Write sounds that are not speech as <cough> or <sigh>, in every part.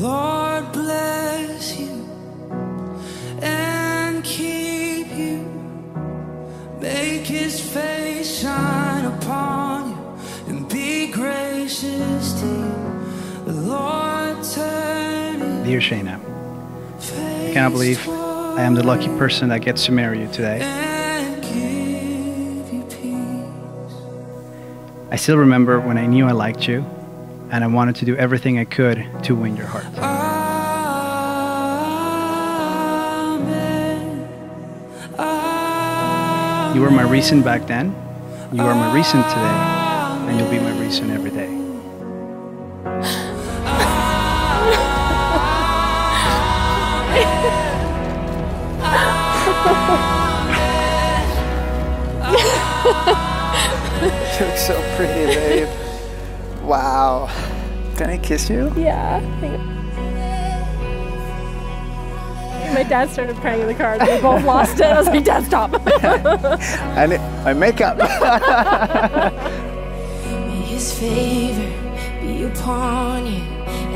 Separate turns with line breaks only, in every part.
Lord bless you and keep you. Make his face shine upon you and be gracious to you.
Dear Shayna, I cannot believe I am the lucky person that gets to marry you today. I still remember when I knew I liked you and I wanted to do everything I could to win your heart. You were my reason back then, you are my reason today, and you'll be my reason every day. <laughs>
You look so pretty, babe. Wow. Can I kiss you?
Yeah. My dad started praying in the car. We both lost it. I was like, Dad, stop. <laughs>
and need my makeup.
May <laughs> his favor be upon you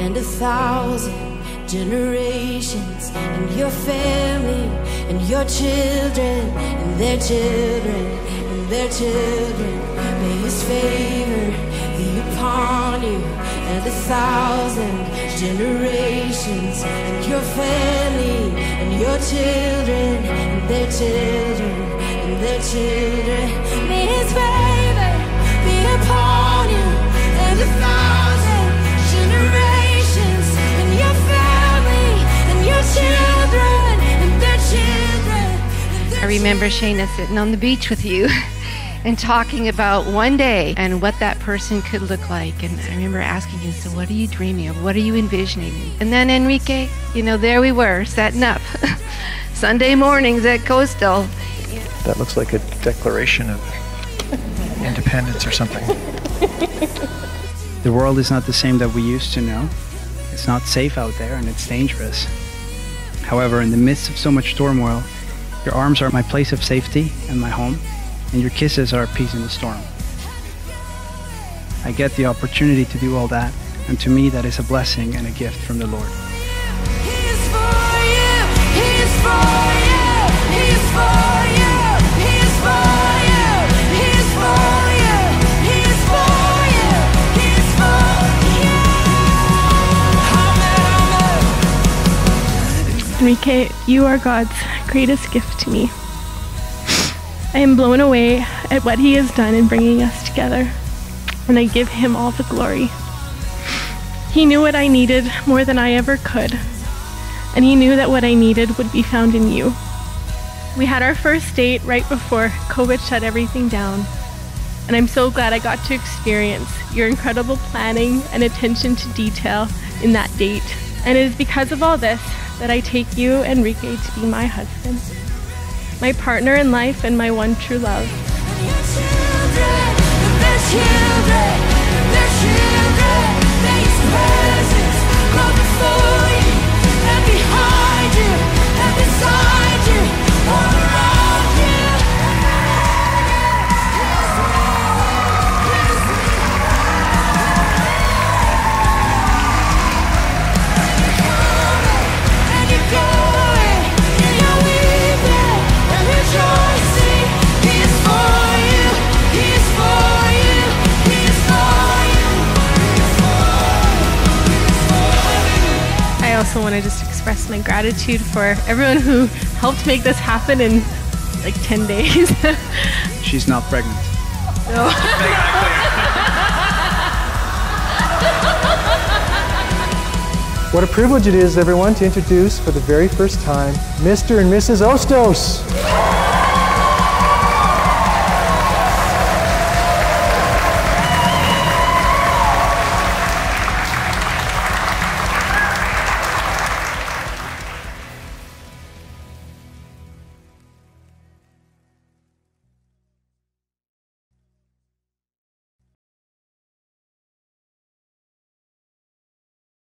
and a thousand generations and your family and your children and their children and their children. May his favor be upon you and a thousand generations and your family and your children and their children and their children. May his favor be upon you and a thousand generations and your family and your children and their children. and their
I remember Shayna sitting on the beach with you <laughs> and talking about one day and what that person could look like. And I remember asking you, So, what are you dreaming of? What are you envisioning? And then, Enrique, you know, there we were setting up <laughs> Sunday mornings at Coastal.
That looks like a declaration of independence or something.
The world is not the same that we used to know. It's not safe out there and it's dangerous. However, in the midst of so much turmoil, your arms are my place of safety and my home, and your kisses are a peace in the storm. I get the opportunity to do all that, and to me, that is a blessing and a gift from the Lord.
He's for you. He's for you. He's for you. He's for you. He's for you. He's for you. He's for you.
Enrique, you are God's greatest gift to me. I am blown away at what He has done in bringing us together, and I give Him all the glory. He knew what I needed more than I ever could, and He knew that what I needed would be found in you. We had our first date right before COVID shut everything down, and I'm so glad I got to experience your incredible planning and attention to detail in that date. And it is because of all this that I take you, Enrique, to be my husband, my partner in life, and my one true love. I also want to just express my gratitude for everyone who helped make this happen in like 10 days. <laughs>
She's not pregnant. No. <laughs>
What a privilege it is, everyone, to introduce for the very first time Mr. and Mrs. Ostos.